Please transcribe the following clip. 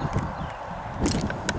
フフフ。